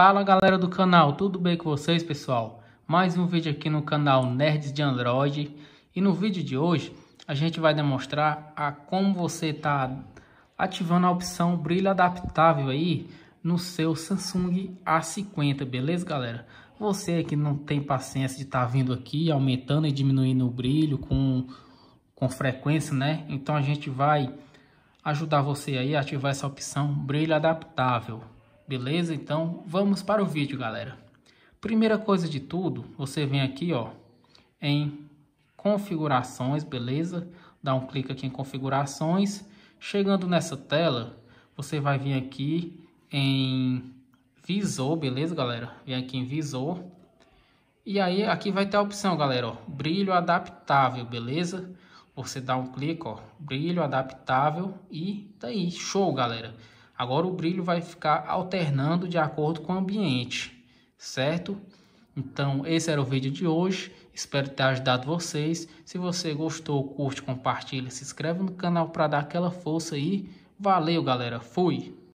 Fala galera do canal, tudo bem com vocês pessoal? Mais um vídeo aqui no canal Nerds de Android e no vídeo de hoje a gente vai demonstrar a como você está ativando a opção brilho adaptável aí no seu Samsung A50, beleza galera? Você que não tem paciência de estar tá vindo aqui aumentando e diminuindo o brilho com, com frequência, né? Então a gente vai ajudar você aí a ativar essa opção brilho adaptável. Beleza? Então, vamos para o vídeo, galera. Primeira coisa de tudo, você vem aqui, ó, em configurações, beleza? Dá um clique aqui em configurações. Chegando nessa tela, você vai vir aqui em visor, beleza, galera? Vem aqui em visor. E aí, aqui vai ter a opção, galera, ó, brilho adaptável, beleza? Você dá um clique, ó, brilho adaptável e tá aí, show, galera. Agora o brilho vai ficar alternando de acordo com o ambiente, certo? Então esse era o vídeo de hoje, espero ter ajudado vocês. Se você gostou, curte, compartilha, se inscreve no canal para dar aquela força aí. Valeu galera, fui!